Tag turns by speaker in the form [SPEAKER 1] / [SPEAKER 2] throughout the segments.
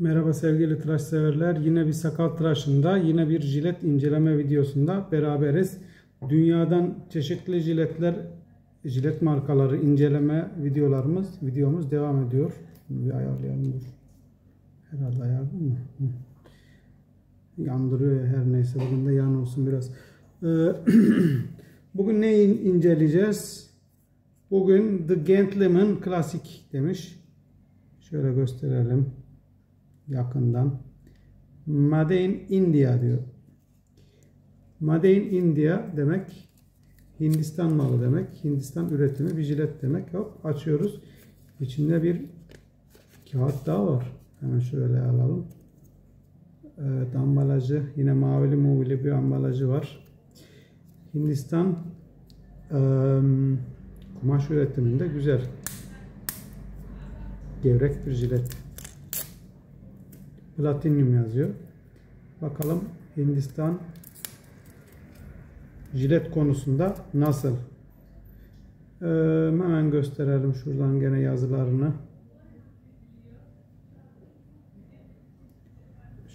[SPEAKER 1] Merhaba sevgili tıraş severler. Yine bir sakal tıraşında, yine bir jilet inceleme videosunda beraberiz. Dünyadan çeşitli jiletler, jilet markaları inceleme videolarımız, videomuz devam ediyor. Bir ayarlayalım dur. Herhalde ayarlı mı? Yandırıyor ya her neyse. Bugün de yan olsun biraz. Ee, Bugün ne inceleyeceğiz? Bugün The Gentleman Classic demiş. Şöyle gösterelim yakından. Made in India diyor. Made in India demek Hindistan malı demek. Hindistan üretimi bir jilet demek. Hop açıyoruz. İçinde bir kağıt daha var. Hemen şöyle alalım. Evet ambalajı yine mavili muvili bir ambalajı var. Hindistan ıı, kumaş üretiminde güzel. Gevrek bir jilet. Platinyum yazıyor. Bakalım Hindistan jilet konusunda nasıl? Ee, hemen gösterelim şuradan gene yazılarını.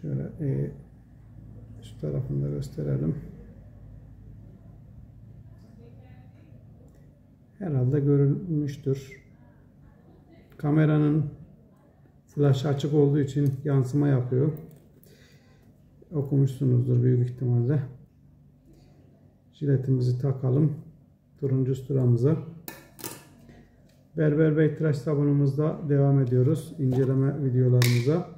[SPEAKER 1] Şöyle e, şu tarafında gösterelim. Herhalde görülmüştür. Kameranın flash açık olduğu için yansıma yapıyor. Okumuşsunuzdur büyük ihtimalle. Jiletimizi takalım. Turuncu sturamıza. Berber Bey tıraş sabunumuzda devam ediyoruz. inceleme videolarımıza.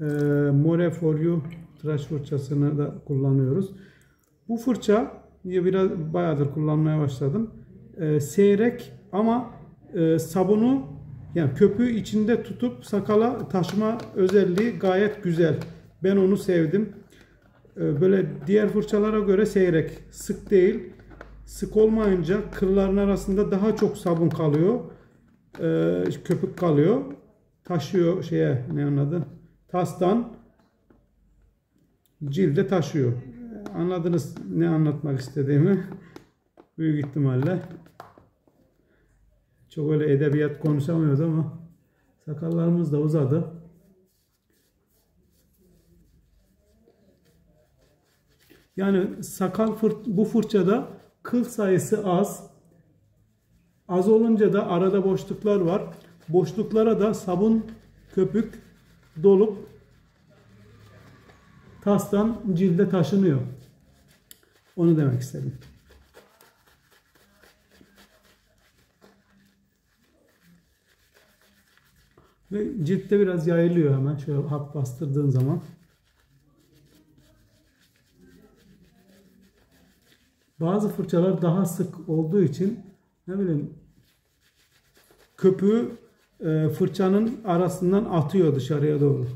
[SPEAKER 1] Ee, More for You tıraş fırçasını da kullanıyoruz. Bu fırça biraz bayağıdır kullanmaya başladım. Ee, seyrek ama e, sabunu yani köpüğü içinde tutup sakala taşıma özelliği gayet güzel. Ben onu sevdim. Ee, böyle diğer fırçalara göre seyrek. Sık değil. Sık olmayınca kılların arasında daha çok sabun kalıyor. Ee, köpük kalıyor. Taşıyor şeye ne anladın? Tastan cilde taşıyor. Anladınız ne anlatmak istediğimi? Büyük ihtimalle. Çok öyle edebiyat konuşamıyoruz ama sakallarımız da uzadı. Yani sakal fırt bu fırçada kıl sayısı az. Az olunca da arada boşluklar var. Boşluklara da sabun köpük dolup tastan cilde taşınıyor. Onu demek istedim. Ve ciltte biraz yayılıyor hemen. Şöyle hap bastırdığın zaman. Bazı fırçalar daha sık olduğu için ne bileyim köpüğü e, fırçanın arasından atıyor dışarıya doğru.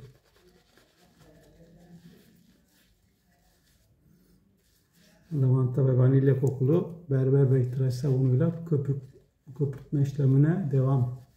[SPEAKER 1] Lavanta ve vanilya kokulu berber bey tıraş sabunuyla köpük köpürtme işlemine devam.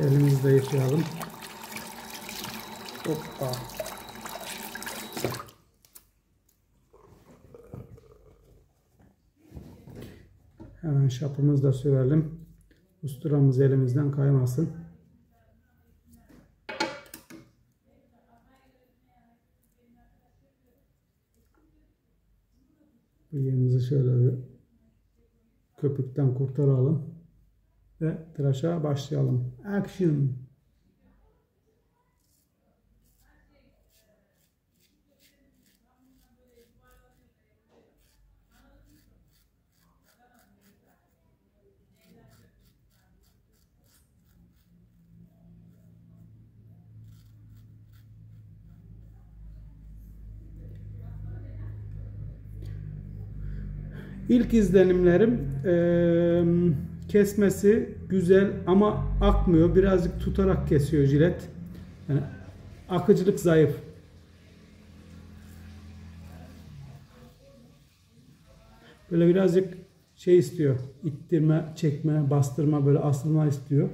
[SPEAKER 1] Elimizde yıkayalım. Hoppa. Hemen şapımızı da sürelim. Usturamız elimizden kaymasın. Bıyığımızı şöyle köpükten kurtaralım ve tıraşa başlayalım. Action! İlk izlenimlerim kesmesi güzel ama akmıyor. Birazcık tutarak kesiyor jilet. Yani akıcılık zayıf. Böyle birazcık şey istiyor. İttirme, çekme, bastırma, böyle asılma istiyor.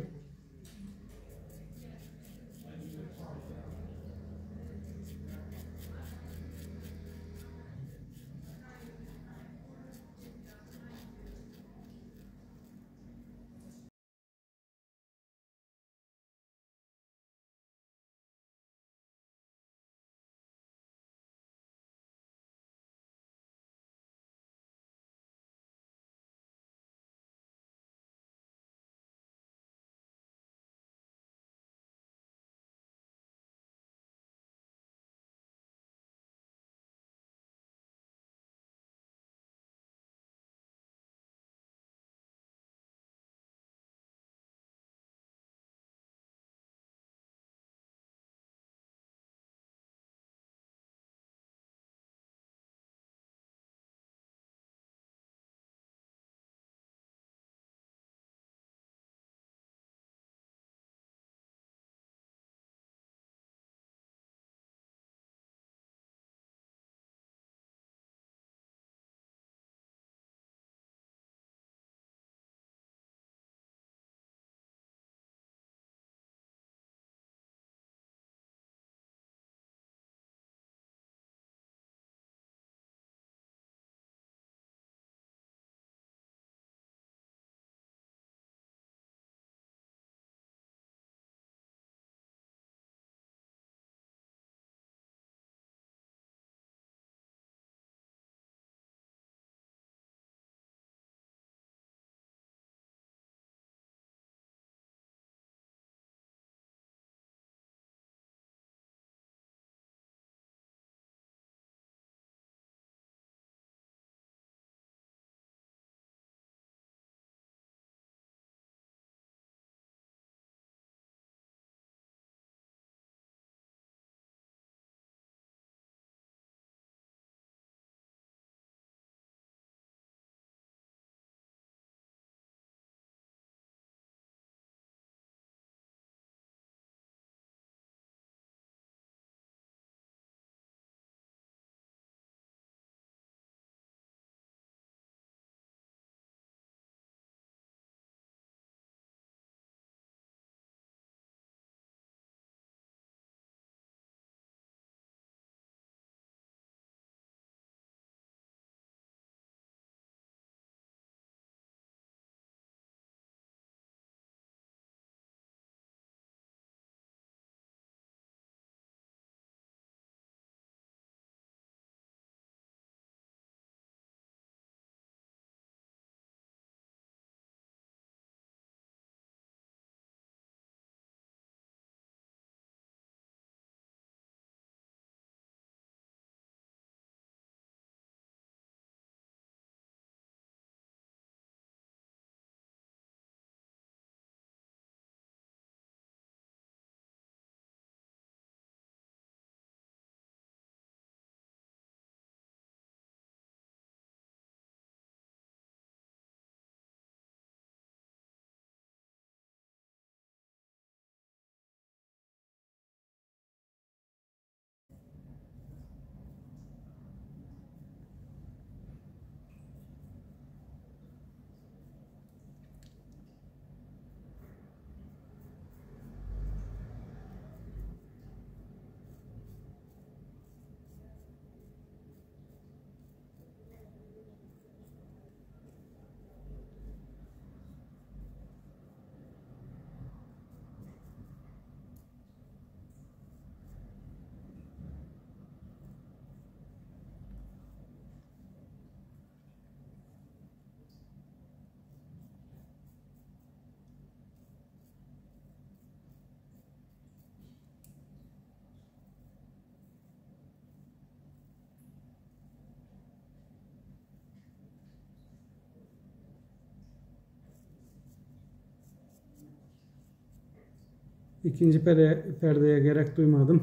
[SPEAKER 1] İkinci perde, perdeye gerek duymadım.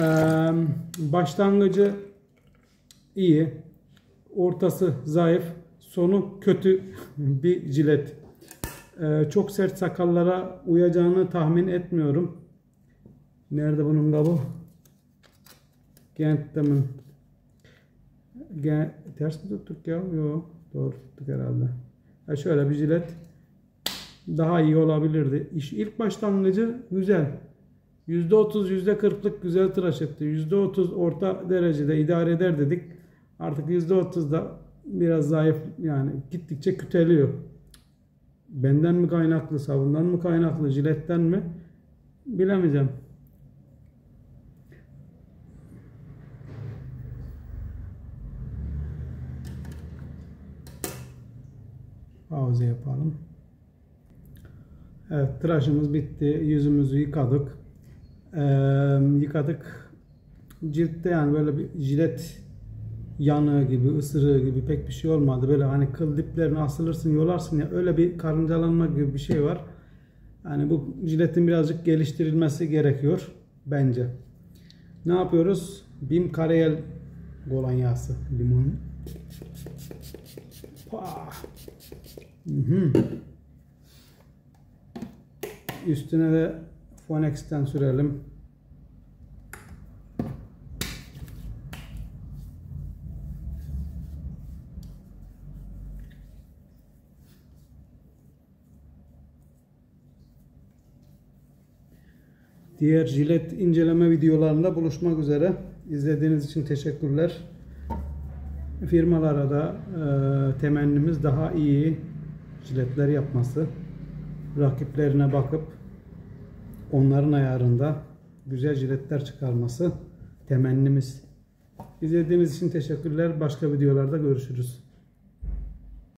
[SPEAKER 1] Ee, başlangıcı iyi. Ortası zayıf. Sonu kötü bir jilet. Ee, çok sert sakallara uyacağını tahmin etmiyorum. Nerede bunun kabı? Gentleman. Gen ters mi tuttuk ya? Yok. Doğru tuttuk herhalde. Ya şöyle bir jilet daha iyi olabilirdi. İş ilk başlangıcı güzel. %30 %40'lık güzel tıraş etti. %30 orta derecede idare eder dedik. Artık %30'da biraz zayıf yani gittikçe küteliyor. Benden mi kaynaklı, sabundan mı kaynaklı, jiletten mi bilemeyeceğim. Pauze yapalım. Evet tıraşımız bitti. Yüzümüzü yıkadık. Ee, yıkadık. Ciltte yani böyle bir jilet yanığı gibi, ısırığı gibi pek bir şey olmadı. Böyle hani kıl diplerine asılırsın, yolarsın ya öyle bir karıncalanma gibi bir şey var. Yani bu jiletin birazcık geliştirilmesi gerekiyor bence. Ne yapıyoruz? Bim Karayel golanyası limon. Pah. Hı hı. Üstüne de Fonex'ten sürelim. Diğer jilet inceleme videolarında buluşmak üzere. İzlediğiniz için teşekkürler. Firmalara da e, temennimiz daha iyi jiletler yapması. Rakiplerine bakıp onların ayarında güzel jiletler çıkarması temennimiz. İzlediğiniz için teşekkürler. Başka videolarda görüşürüz.